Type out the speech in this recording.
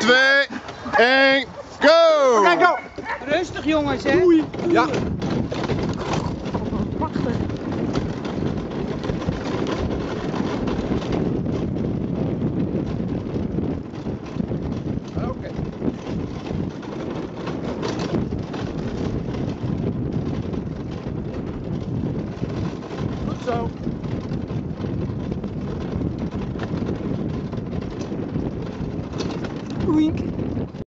2, 1, go! Kijk, go! Rustig jongens, hè? Ja. Prachtig. Oké. Goed zo. wink.